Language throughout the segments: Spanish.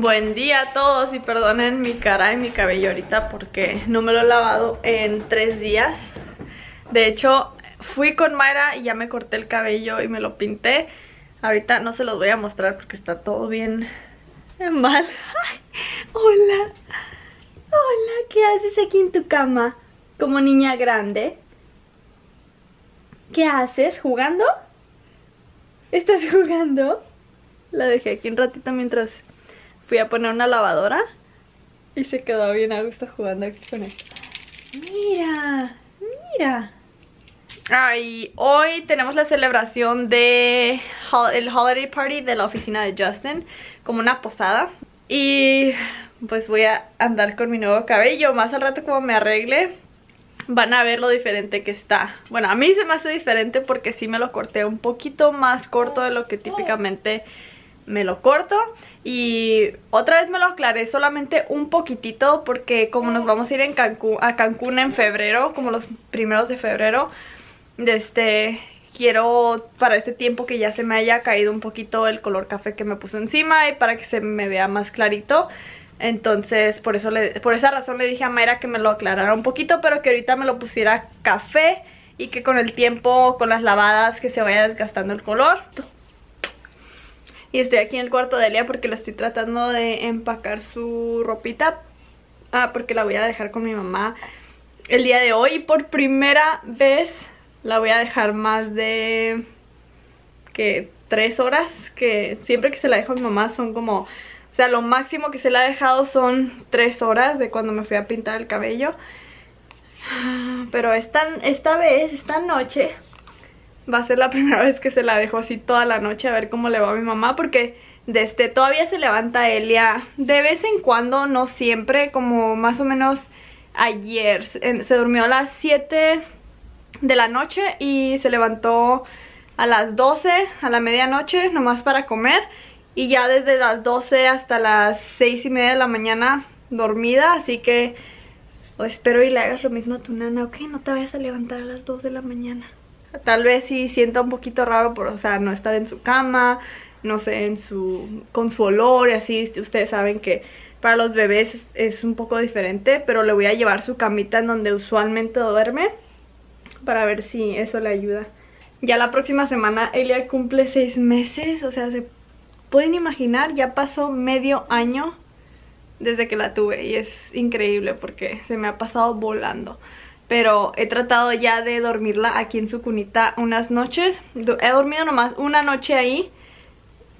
Buen día a todos y perdonen mi cara y mi cabello ahorita porque no me lo he lavado en tres días. De hecho, fui con Mayra y ya me corté el cabello y me lo pinté. Ahorita no se los voy a mostrar porque está todo bien mal. hola. Hola, ¿qué haces aquí en tu cama? Como niña grande. ¿Qué haces? ¿Jugando? ¿Estás jugando? La dejé aquí un ratito mientras fui a poner una lavadora y se quedó bien a gusto jugando aquí con esto. Mira, mira. Ay, hoy tenemos la celebración de el holiday party de la oficina de Justin, como una posada. Y pues voy a andar con mi nuevo cabello. Más al rato como me arregle, van a ver lo diferente que está. Bueno, a mí se me hace diferente porque sí me lo corté un poquito más corto de lo que típicamente me lo corto y otra vez me lo aclaré solamente un poquitito porque como nos vamos a ir a Cancún en febrero, como los primeros de febrero, este, quiero para este tiempo que ya se me haya caído un poquito el color café que me puso encima y para que se me vea más clarito. Entonces por eso le, por esa razón le dije a Mayra que me lo aclarara un poquito, pero que ahorita me lo pusiera café y que con el tiempo, con las lavadas, que se vaya desgastando el color. Y estoy aquí en el cuarto de Elia porque le estoy tratando de empacar su ropita. Ah, porque la voy a dejar con mi mamá el día de hoy. Y por primera vez la voy a dejar más de... que tres horas. Que siempre que se la dejo a mi mamá son como... O sea, lo máximo que se la ha dejado son tres horas de cuando me fui a pintar el cabello. Pero esta, esta vez, esta noche, va a ser la primera vez que se la dejo así toda la noche a ver cómo le va a mi mamá porque desde este, todavía se levanta Elia de vez en cuando, no siempre, como más o menos ayer. Se durmió a las 7 de la noche y se levantó a las 12, a la medianoche, nomás para comer. Y ya desde las 12 hasta las 6 y media de la mañana dormida, así que espero y le hagas lo mismo a tu nana, ok, no te vayas a levantar a las 2 de la mañana. Tal vez sí sienta un poquito raro por, o sea, no estar en su cama, no sé, en su, con su olor y así. Ustedes saben que para los bebés es, un poco diferente, pero le voy a llevar su camita en donde usualmente duerme para ver si eso le ayuda. Ya la próxima semana Elia cumple seis meses, o sea, se pueden imaginar, ya pasó medio año desde que la tuve y es increíble porque se me ha pasado volando pero he tratado ya de dormirla aquí en su cunita unas noches. He dormido nomás una noche ahí,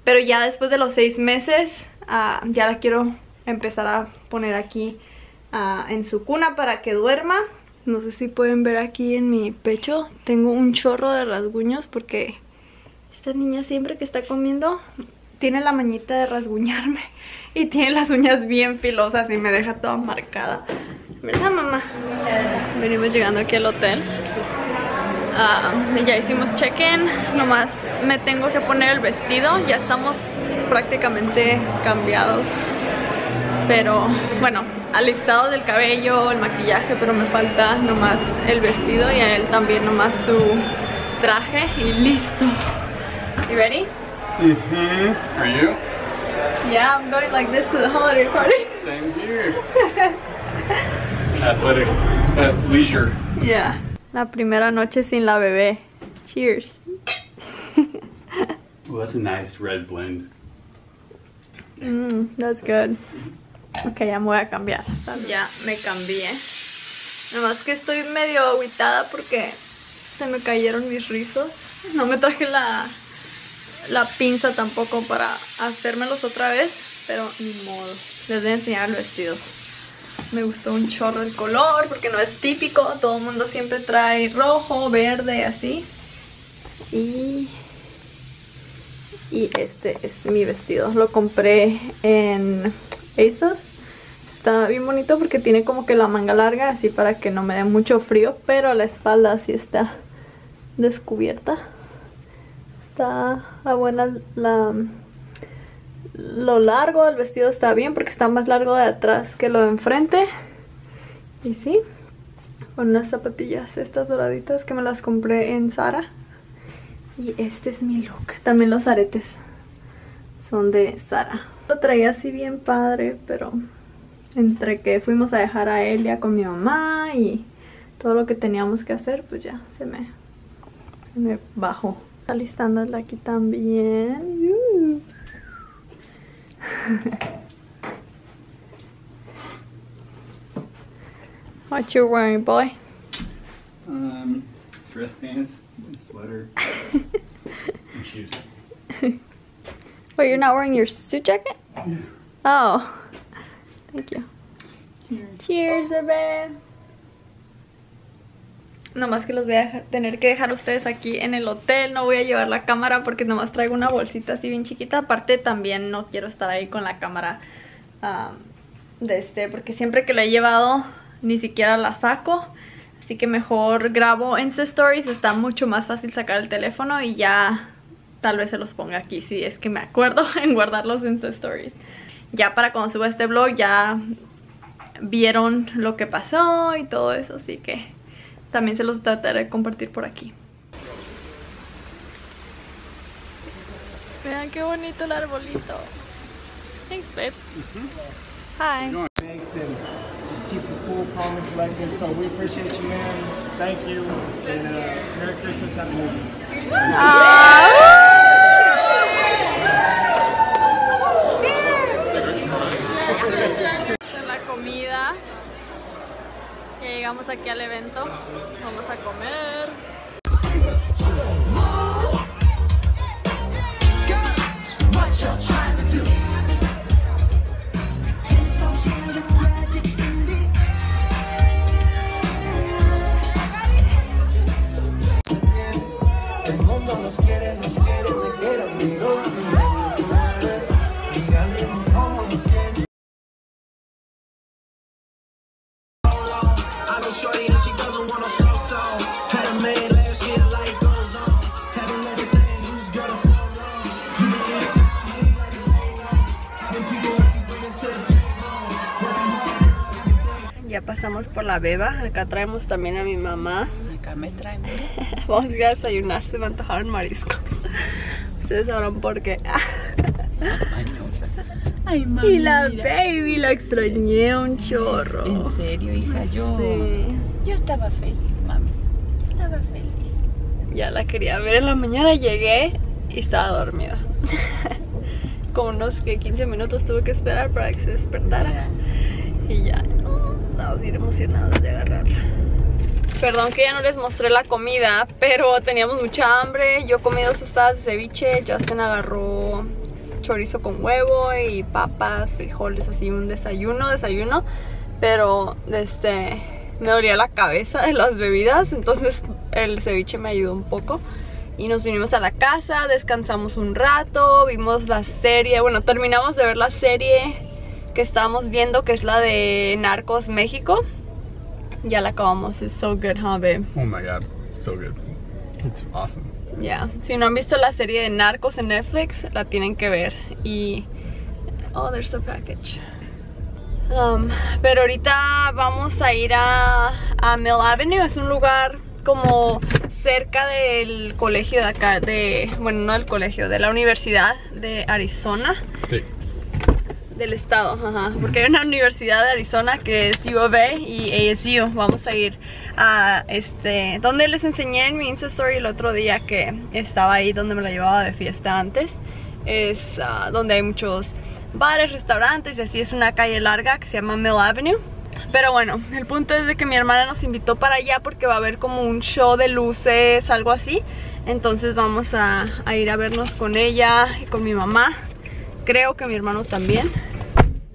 pero ya después de los seis meses ah, ya la quiero empezar a poner aquí ah, en su cuna para que duerma. No sé si pueden ver aquí en mi pecho, tengo un chorro de rasguños porque esta niña siempre que está comiendo tiene la mañita de rasguñarme y tiene las uñas bien filosas y me deja toda marcada. ¿Verdad, mamá? Venimos llegando aquí al hotel. Ah, ya hicimos check-in. Nomás me tengo que poner el vestido. Ya estamos prácticamente cambiados. Pero, bueno, alistado del cabello, el maquillaje, pero me falta nomás el vestido y a él también nomás su traje y listo. You ready? Mm-hmm. Are you? Yeah, I'm going like this to the holiday party. Same here. Athletic, at leisure. Yeah. La primera noche sin la bebé. Cheers. well, that's a nice red blend. Mmm, that's good. Ok, ya me voy a cambiar. Ya me cambié. Nomás que estoy medio aguitada porque se me cayeron mis rizos. No me traje la, la pinza tampoco para hacérmelos otra vez. Pero ni modo. Les voy a enseñar el vestido. Me gustó un chorro el color porque no es típico. Todo el mundo siempre trae rojo, verde, así. Y, y este es mi vestido. Lo compré en ASOS. Está bien bonito porque tiene como que la manga larga, así para que no me dé mucho frío. Pero la espalda sí está descubierta. Está a buena la lo largo del vestido está bien porque está más largo de atrás que lo de enfrente. Y sí, con unas zapatillas estas doraditas que me las compré en Zara. Y este es mi look. También los aretes son de Zara. Lo traía así bien padre, pero entre que fuimos a dejar a Elia con mi mamá y todo lo que teníamos que hacer, pues ya se me, se me bajó. Está listándola aquí también. What you wearing, boy? Um, dress pants, sweater, and shoes. Wait, you're not wearing your suit jacket? Oh, thank you. Cheers, bebé. Nomás que los voy a tener que dejar ustedes aquí en el hotel. No voy a llevar la cámara porque nomás traigo una bolsita así bien chiquita. Aparte también no quiero estar ahí con la cámara de este porque siempre que la he llevado ni siquiera la saco. Así que mejor grabo Insta Stories. Está mucho más fácil sacar el teléfono y ya tal vez se los ponga aquí si es que me acuerdo en guardarlos en Insta Stories. Ya para cuando suba este vlog ya vieron lo que pasó y todo eso, así que también se los trataré de compartir por aquí. Vean qué bonito el arbolito. Thanks, babe. Hi. Thanks and just keeps the pool calm and collective. So we appreciate you, man. Thank you. And uh, Merry Christmas, Happy New Year. Esta es la comida. Ya llegamos aquí al evento. Vamos a comer. Pasamos por la beba. Acá traemos también a mi mamá. Acá me traen. Vamos a ir a desayunar. Se me antojaron mariscos. Ustedes sabrán por qué. Ay, mami. Y la mira. baby la extrañé un chorro. En serio, hija, yo. Sí. Yo estaba feliz, mami. Estaba feliz. Ya la quería ver en la mañana, llegué y estaba dormida. Como unos que 15 minutos tuve que esperar para que se despertara. Y ya, bien de agarrarla. Perdón que ya no les mostré la comida, pero teníamos mucha hambre. Yo comí dos tostadas de ceviche, Justin agarró chorizo con huevo y papas, frijoles, así un desayuno, desayuno. Pero este me dolía la cabeza de las bebidas, entonces el ceviche me ayudó un poco. Y nos vinimos a la casa, descansamos un rato, vimos la serie, bueno, terminamos de ver la serie que estábamos viendo, que es la de Narcos México. Ya la acabamos, it's so good, huh, babe? Oh my god, so good. It's awesome. Ya, si no han visto la serie de Narcos en Netflix, la tienen que ver. Y. Oh, there's the package. Um, pero ahorita vamos a ir a, a Mill Avenue, es un lugar como cerca del colegio de acá, de. Bueno, no del colegio, de la Universidad de Arizona Sí. Del estado, ajá, porque hay una universidad de Arizona que es U of A y ASU. Vamos a ir a este, donde les enseñé en mi Insta Story el otro día que estaba ahí donde me la llevaba de fiesta antes. Es ah, donde hay muchos bares, restaurantes y así es una calle larga que se llama Mill Avenue. Pero bueno, el punto es de que mi hermana nos invitó para allá porque va a haber como un show de luces, algo así. Entonces vamos a, a ir a vernos con ella y con mi mamá. Creo que mi hermano también.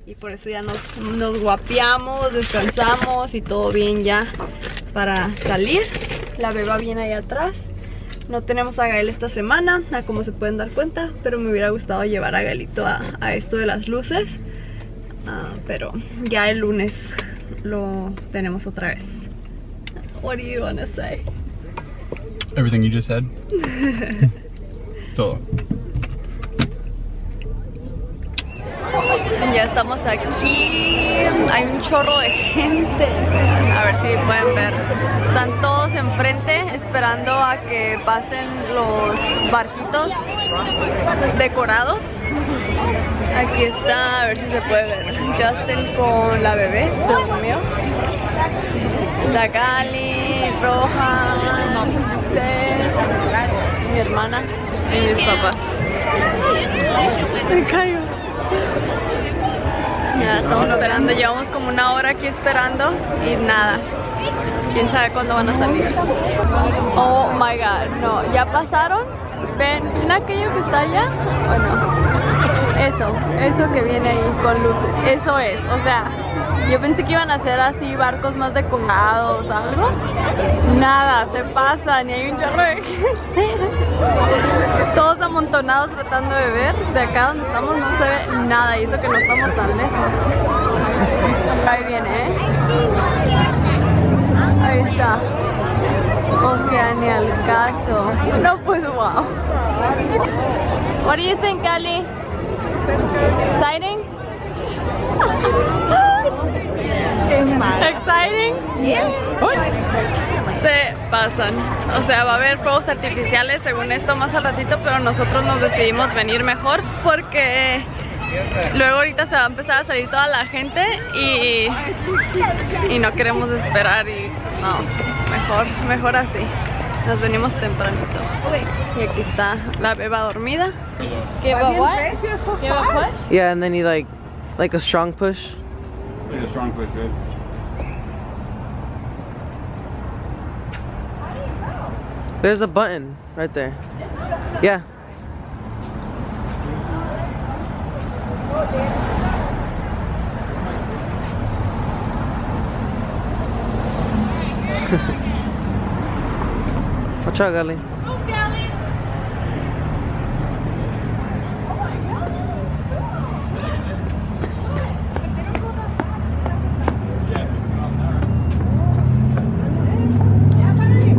Y por eso ya nos, nos guapeamos, descansamos y todo bien ya para salir. La beba viene ahí atrás. No tenemos a Gael esta semana, a como se pueden dar cuenta, pero me hubiera gustado llevar a Gaelito a, a esto de las luces. Ah, pero ya el lunes lo tenemos otra vez. What do you say? Everything you just said? Todo. Ya estamos aquí. Hay un chorro de gente. A ver si pueden ver. Están todos enfrente esperando a que pasen los barquitos decorados. Aquí está, a ver si se puede ver. Justin con la bebé, se durmió. La Gali, Roja, mi hermana y mis papás. Me caigo. Ya estamos esperando, llevamos como una hora aquí esperando y nada. Quién sabe cuándo van a salir. Oh my god, no, ya pasaron. ¿Ven, ¿ven aquello que está allá? ¿O no? Eso, eso que viene ahí con luces, eso es, o sea, yo pensé que iban a ser así barcos más decorados, algo. Nada, se pasan y hay un chorro de gente. Todos amontonados tratando de ver. De acá donde estamos no se ve nada y eso que no estamos tan lejos. Ahí viene, ¿eh? Ahí está. O sea, ni al caso. No, pues wow. What do you think, Ali? Exciting? Exciting? Se pasan. O sea, va a haber fuegos artificiales según esto más al ratito, pero nosotros nos decidimos venir mejor porque luego ahorita se va a empezar a salir toda la gente y, y no queremos esperar y no, mejor, mejor así. Nos venimos tempranito. Y aquí está la beba dormida. Give a what? Give a push? Yeah, and then you like, like a strong push. Like a strong push, good. There's a button right there. Yeah. Watch out, Gali.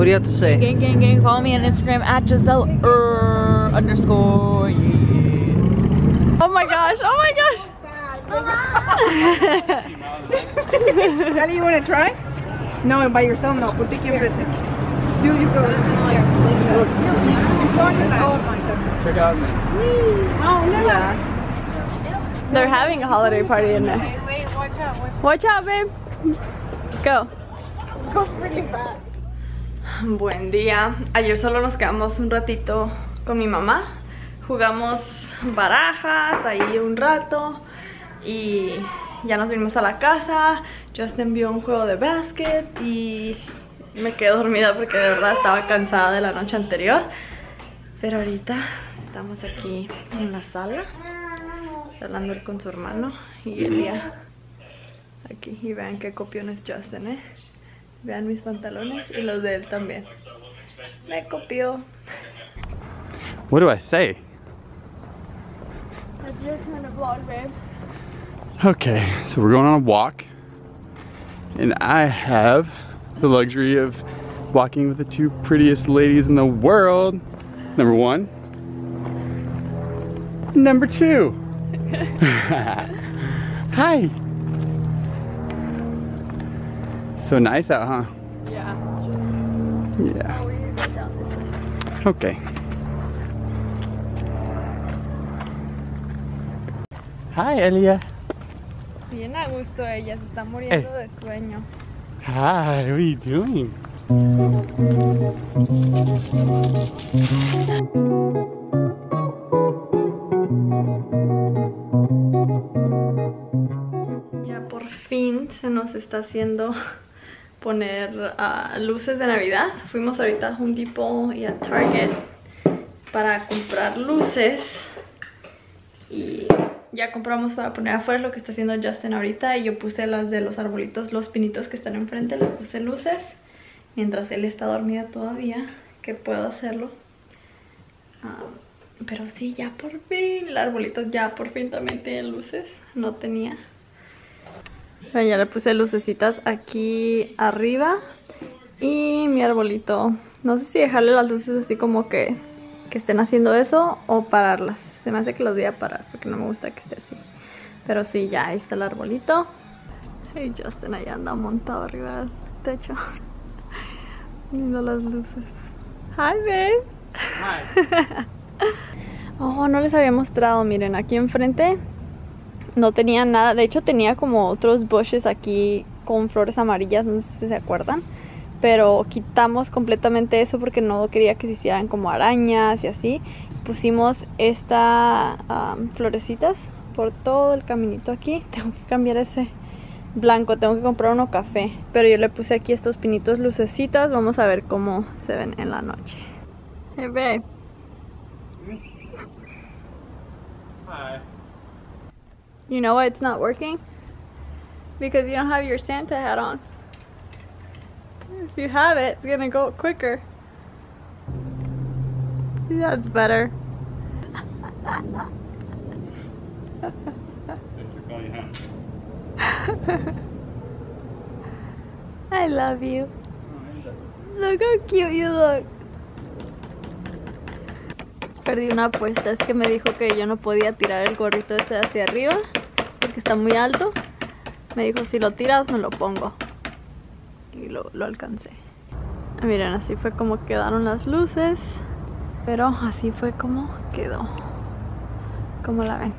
Do you have to say? Gang, gang, gang. Follow me on Instagram at Giselle er, underscore. Yeah. Oh my gosh, oh my gosh. Dali, you want to try? No, by yourself, no. Ponte aquí enfrente. You, you go. Oh my god. Check out me. Oh, no. They're having a holiday party in there. Wait, watch out, watch Watch out, babe. Go. Go really bad. Buen día. Ayer solo nos quedamos un ratito con mi mamá. Jugamos barajas ahí un rato y ya nos vinimos a la casa. Justin vio un juego de básquet y me quedé dormida porque de verdad estaba cansada de la noche anterior. Pero ahorita estamos aquí en la sala hablando con su hermano y Elia aquí y vean qué copión es Justin, ¿eh? Vean mis pantalones y los de él también. Me copió. What do I say? Okay, so we're going on a walk, and I have the luxury of walking with the two prettiest ladies in the world. Number one, number two. Hi. So nice out, huh? Yeah. Yeah. Okay. Hi, Elia. Bien a gusto ella, se está muriendo de sueño. Hi, what are you doing? Ya por fin se nos está haciendo poner ah, luces de Navidad. Fuimos ahorita a Home Depot y a Target para comprar luces. Y ya compramos para poner afuera lo que está haciendo Justin ahorita. Y yo puse las de los arbolitos, los pinitos que están enfrente, les puse luces. Mientras él está dormida todavía, que puedo hacerlo. Ah, pero sí, ya por fin, el arbolito ya por fin también tiene luces. No tenía. Bueno, ya le puse lucecitas aquí arriba. Y mi arbolito. No sé si dejarle las luces así como que, que estén haciendo eso o pararlas. Se me hace que los voy a parar porque no me gusta que esté así. Pero sí, ya ahí está el arbolito. Y Justin ahí anda montado arriba del techo. Viendo las luces. Hi, babe. Oh, no les había mostrado, miren, aquí enfrente no tenía nada. De hecho, tenía como otros bushes aquí con flores amarillas, no sé si se acuerdan. Pero quitamos completamente eso porque no quería que se hicieran como arañas y así. Pusimos estas florecitas por todo el caminito aquí. Tengo que cambiar ese blanco, tengo que comprar uno café. Pero yo le puse aquí estos pinitos lucecitas. Vamos a ver cómo se ven en la noche. Hey, babe. Hi. You know why it's not working? Because you don't have your Santa hat on. If you have it, it's gonna go quicker. See, that's better. I love you. Look how cute you look. Perdí una apuesta, es que me dijo que yo no podía tirar el gorrito ese hacia arriba está muy alto. Me dijo, si lo tiras me lo pongo. Y lo, lo alcancé. Miren, así fue como quedaron las luces. Pero así fue como quedó. Como la ven.